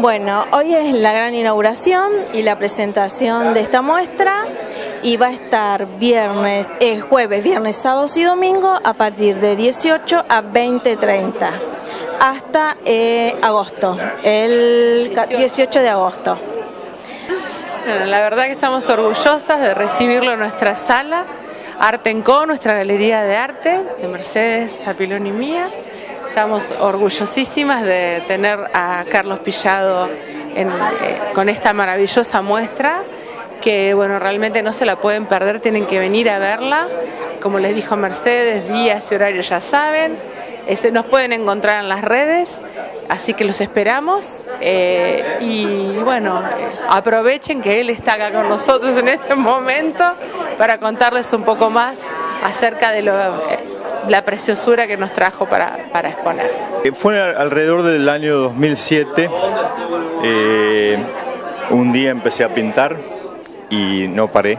Bueno, hoy es la gran inauguración y la presentación de esta muestra y va a estar viernes, eh, jueves, viernes, sábados y domingo a partir de 18 a 20.30 hasta eh, agosto, el 18 de agosto. la verdad que estamos orgullosas de recibirlo en nuestra sala, Arte en Co, nuestra galería de arte, de Mercedes Apilón y mía. Estamos orgullosísimas de tener a Carlos Pillado eh, con esta maravillosa muestra que bueno, realmente no se la pueden perder, tienen que venir a verla. Como les dijo Mercedes, días y horarios ya saben. Este, nos pueden encontrar en las redes, así que los esperamos. Eh, y bueno, aprovechen que él está acá con nosotros en este momento para contarles un poco más acerca de lo, eh, la preciosura que nos trajo para, para exponer. Eh, fue alrededor del año 2007. un día empecé a pintar y no paré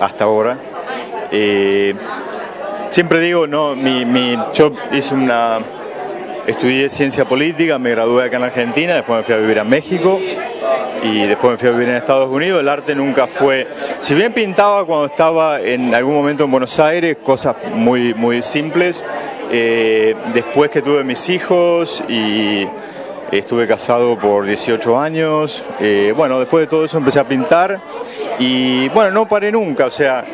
hasta ahora. Eh, siempre digo, no, mi, mi, yo hice una, estudié ciencia política, me gradué acá en Argentina, después me fui a vivir a México y después me fui a vivir en Estados Unidos. El arte nunca fue, si bien pintaba cuando estaba en algún momento en Buenos Aires, cosas muy, muy simples, eh, después que tuve mis hijos y Estuve casado por 18 años. Eh, bueno, después de todo eso empecé a pintar y bueno, no paré nunca, o sea,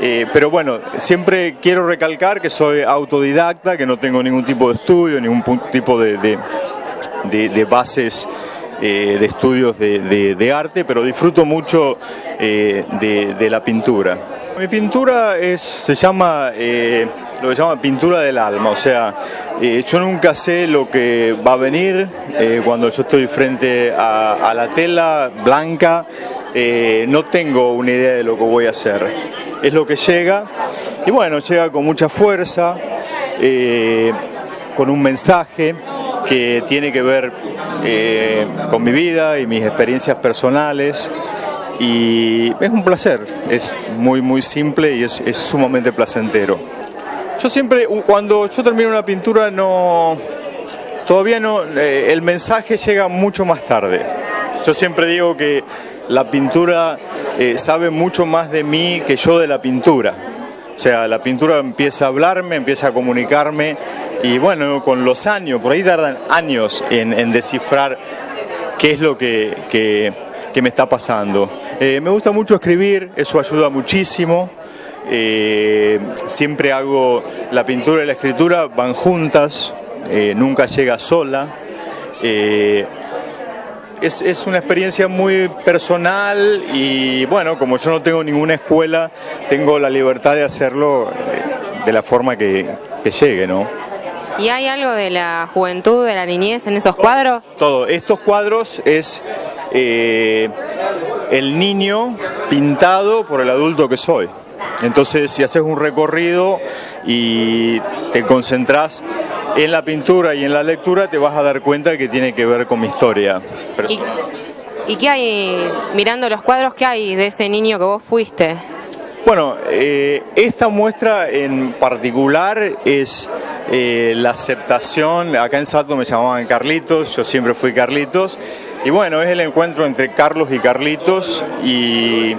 eh, pero bueno, siempre quiero recalcar que soy autodidacta, que no tengo ningún tipo de estudio, ningún tipo de, bases eh, de estudios de, arte, pero disfruto mucho de, la pintura. Mi pintura se llama lo que llama pintura del alma, o sea, eh, yo nunca sé lo que va a venir eh, cuando yo estoy frente a, la tela blanca, eh, no tengo una idea de lo que voy a hacer, es lo que llega y bueno, llega con mucha fuerza, con un mensaje que tiene que ver con mi vida y mis experiencias personales y es un placer, es muy muy simple y es sumamente placentero. Yo siempre, cuando yo termino una pintura, no, todavía no, eh, el mensaje llega mucho más tarde. Yo siempre digo que la pintura eh, sabe mucho más de mí que yo de la pintura. O sea, la pintura empieza a hablarme, empieza a comunicarme y bueno, con los años, por ahí tardan años en, descifrar qué es lo que, me está pasando. Eh, me gusta mucho escribir, eso ayuda muchísimo. Eh, siempre hago la pintura y la escritura, van juntas, nunca llega sola. Es, una experiencia muy personal y bueno, como yo no tengo ninguna escuela, tengo la libertad de hacerlo de la forma que, que llegue, ¿no? ¿Y hay algo de la juventud, de la niñez en esos cuadros? Todo. Estos cuadros es el niño pintado por el adulto que soy. Entonces, si haces un recorrido y te concentras en la pintura y en la lectura, te vas a dar cuenta que tiene que ver con mi historia. ¿Y, qué hay, mirando los cuadros, qué hay de ese niño que vos fuiste? Bueno, eh, esta muestra en particular es eh, la aceptación, acá en Salto me llamaban Carlitos, yo siempre fui Carlitos, y bueno, es el encuentro entre Carlos y Carlitos y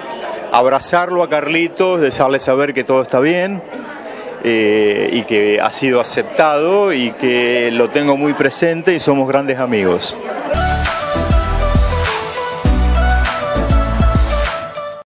abrazarlo a Carlitos, dejarle saber que todo está bien eh, y que ha sido aceptado y que lo tengo muy presente y somos grandes amigos.